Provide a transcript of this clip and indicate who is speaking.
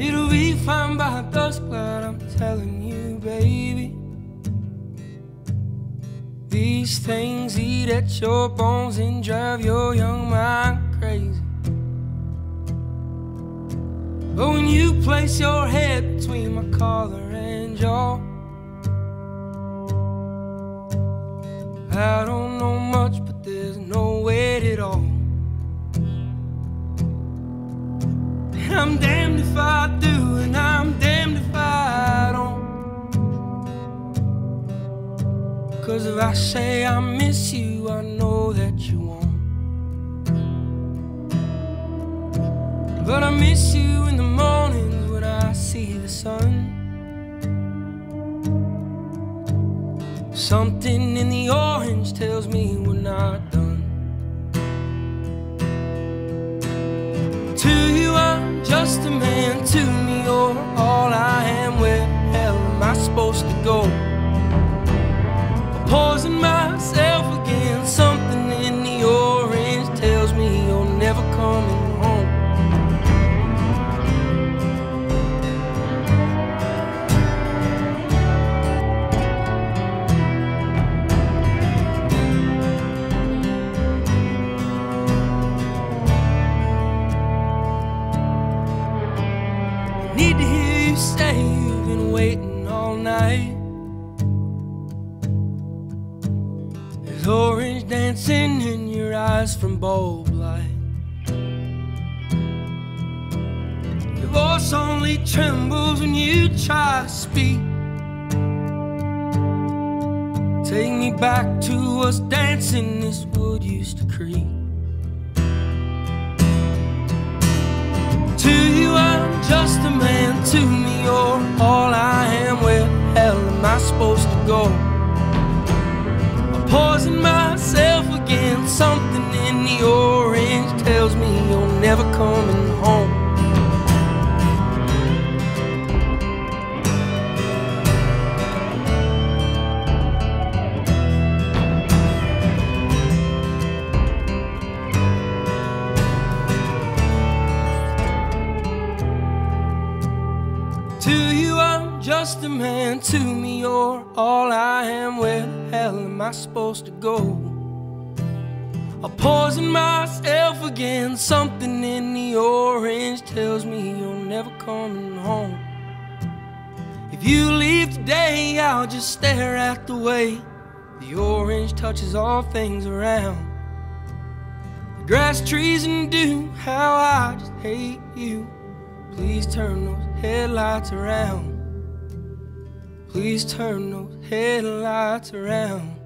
Speaker 1: It'll be fine by dusk, but I'm telling you, baby. These things eat at your bones and drive your young mind crazy. But when you place your head between my collar and jaw, I don't know much, but there's no weight at all. And I'm damned Cause if I say I miss you, I know that you won't. But I miss you in the mornings when I see the sun. Something in the orange tells me we're not say you've been waiting all night. There's orange dancing in your eyes from bulb light. Your voice only trembles when you try to speak. Take me back to us dancing this wood used to creak. To you, I'm just a man. I supposed to go? I'm poison myself again. Something in the orange tells me you're never coming home. Just a man. To me, you're all I am. Where the hell am I supposed to go? I poison myself again. Something in the orange tells me you're never coming home. If you leave today, I'll just stare at the way the orange touches all things around. The grass, trees, and dew, how I just hate you. Please turn those headlights around. Please turn those headlights around.